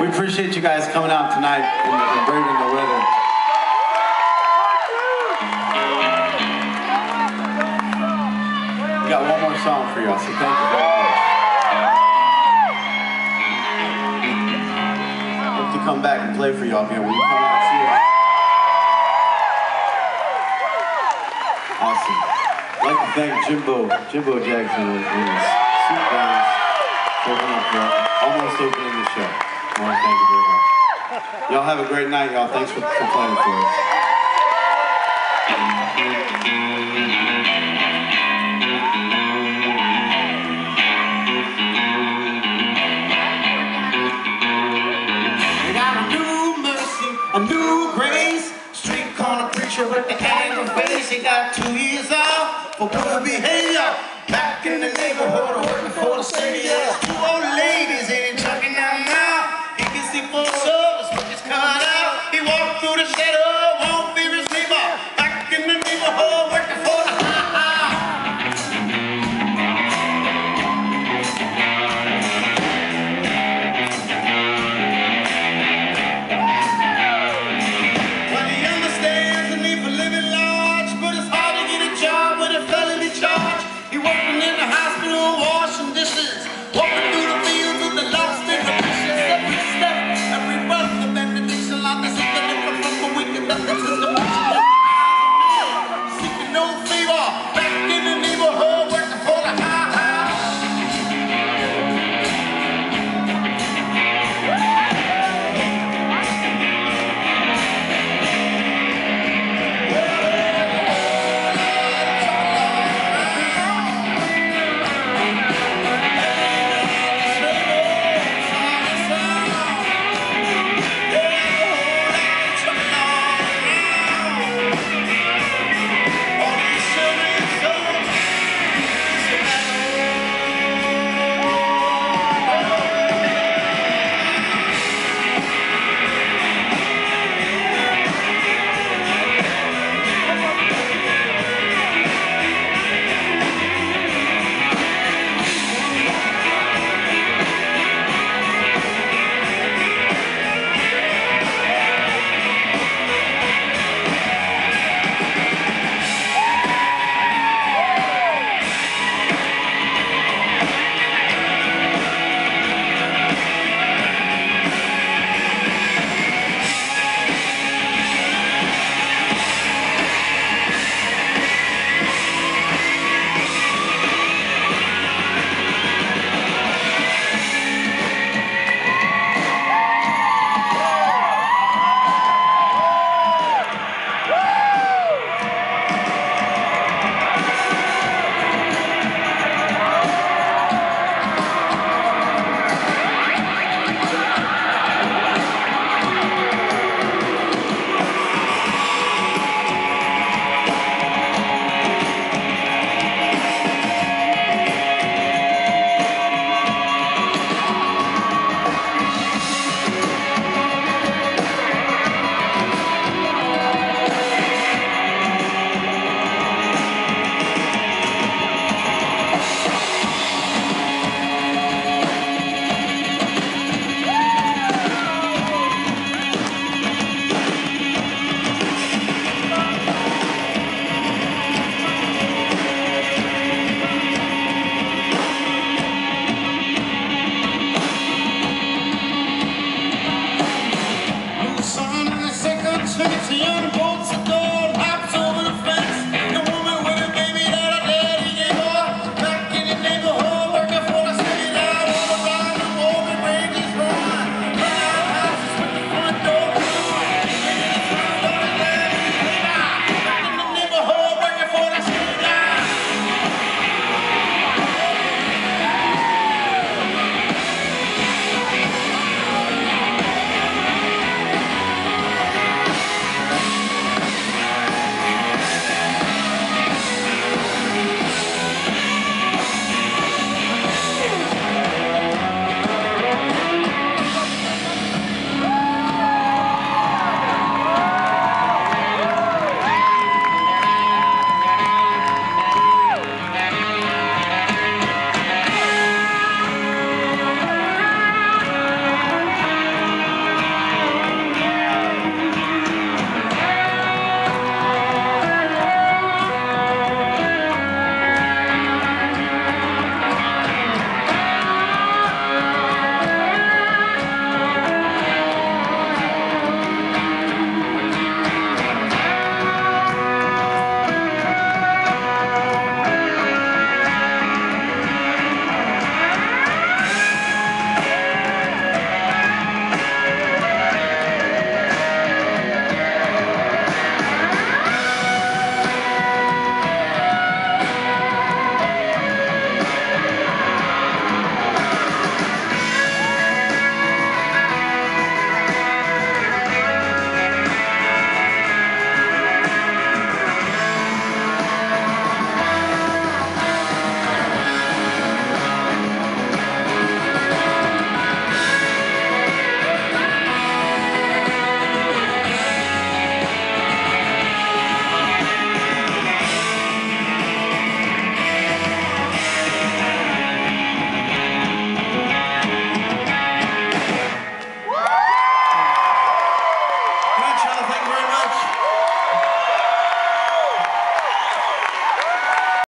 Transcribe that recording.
We appreciate you guys coming out tonight and, braving the weather. We got one more song for y'all, so thank you very much. Hope to come back and play for y'all again. Will you come out and see us? Awesome. I'd like to thank Jimbo, Jimbo Jackson and his suit bands for opening up, almost opening the show. I thank you very much. Y'all have a great night, y'all. Thanks for, for playing for us. We got a new mercy, a new grace. Street corner preacher with the angry face. He got two years off for good behavior. Back in the neighborhood, working for the city.